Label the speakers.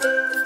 Speaker 1: Bye.